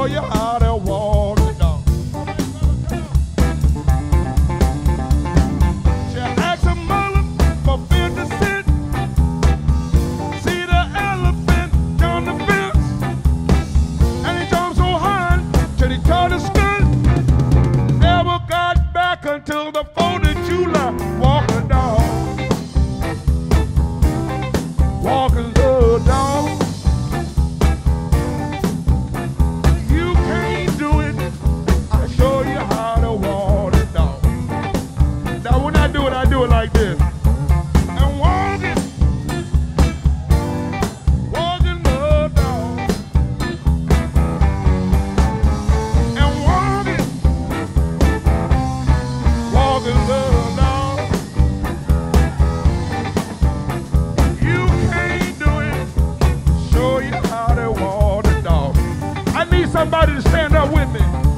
show you how to walk it down. She asked a for See the elephant the fence. And he jumped so high he. Never got back until the 4th of July. Somebody to stand up with me.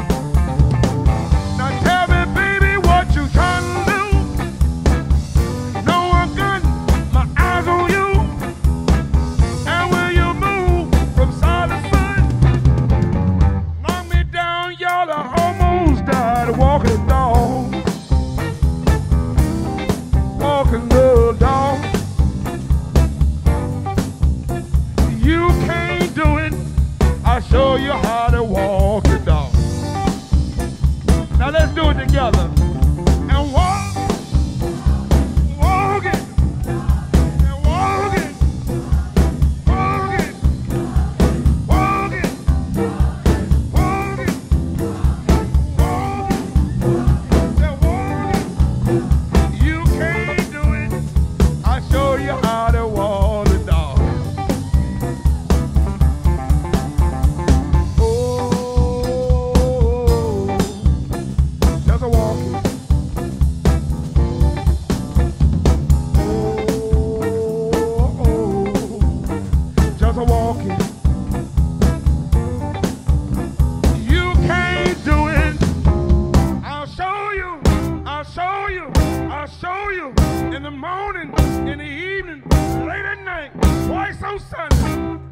Now let's do it together. And one. in the morning, in the evening, late at night, twice on Sunday.